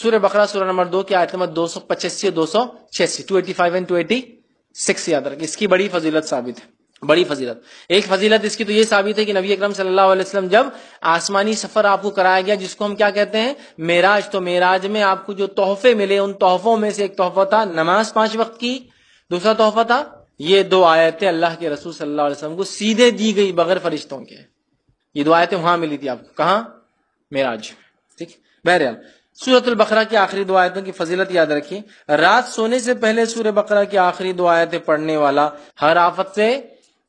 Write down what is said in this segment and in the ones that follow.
سورہ بقرہ، سورہ نمبر دو کی آیت نمبر دو سو پچاسی دو سو چھیاسی two eighty five and two eighty six یاد رکھ اس کی بڑی فضیلت ثابت ہے۔ بڑی فضیلت۔ ایک فضیلت اس کی تو یہ ثابت ہے کہ نبی اکرم صلی اللہ علیہ وسلم جب آسمانی سفر آپ کو کرایا گیا، جس کو ہم کیا کہتے ہیں؟ معراج۔ تو معراج میں آپ کو جو تحفے ملے، ان تحفوں میں سے ایک تحفہ تھا نماز پانچ وقت کی۔ دوسرا تحفہ تھا یہ دو آیتیں اللہ کے رسول صلی اللہ علیہ وسلم کو سیدھے دی گئی بغیر فرشتوں کے۔ یہ دو آیتیں وہاں ملی تھی آپ کو۔ کہاں؟ معراج ٹھیک۔ بہرحال سورت البقرہ کی آخری دو آیتوں کی فضیلت یاد رکھیں۔ رات سونے سے پہلے سورہ بقرہ کی آخری دو آیتیں پڑھنے والا ہر آفت سے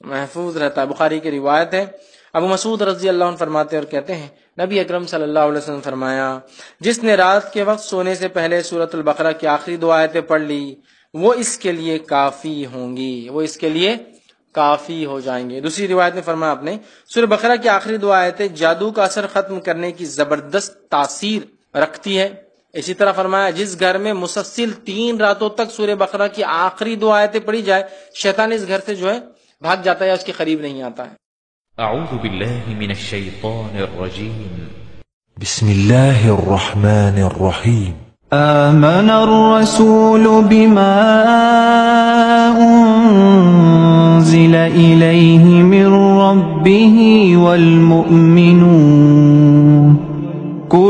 محفوظ رہتا ہے۔ بخاری کی روایت ہے۔ ابو مسعود رضی اللہ عنہ فرماتے اور کہتے ہیں، نبی اکرم صلی اللہ علیہ وسلم فرمایا، جس نے رات کے وقت سونے سے پہلے سورت البقرہ کی آخری دو آیتیں پڑھ لی، وہ اس کے لیے کافی ہوں گی۔ وہ اس کے لیے کافی ہو جائیں گے۔ دوسری روایت میں فرمایا آپ نے سورہ بقرہ کی آخری دو آیتیں جادو کا اثر ختم کرنے کی زبردست تاثیر رکھتی ہے۔ اسی طرح فرمایا جس گھر میں مسلسل تین راتوں تک سورہ بقرہ کی آخری دو آیتیں پڑھی جائے شیطان اس گھر سے جو ہے بھاگ جاتا ہے اس کے قریب نہیں آتا ہے۔ اعوذ باللہ من الشیطان الرجیم۔ بسم اللہ الرحمن الرحیم۔ آمن الرسول بما آمن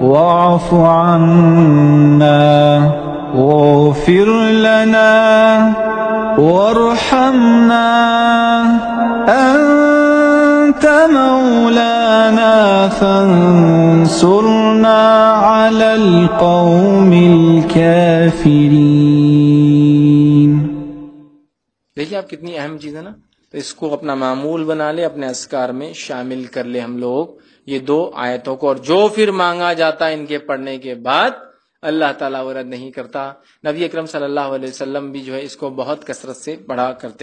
واعف عنا واغفر لنا وارحمنا أنت مولانا فانصرنا على القوم الكافرين देखिए आप कितनी अहम चीज है ना تو اس کو اپنا معمول بنا لے، اپنے اذکار میں شامل کر لے ہم لوگ۔ یہ دو آیتوں کو، اور جو پھر مانگا جاتا ان کے پڑھنے کے بعد، اللہ تعالیٰ وہ رد نہیں کرتا۔ نبی اکرم صلی اللہ علیہ وسلم بھی جو ہے اس کو بہت کثرت سے پڑھا کرتے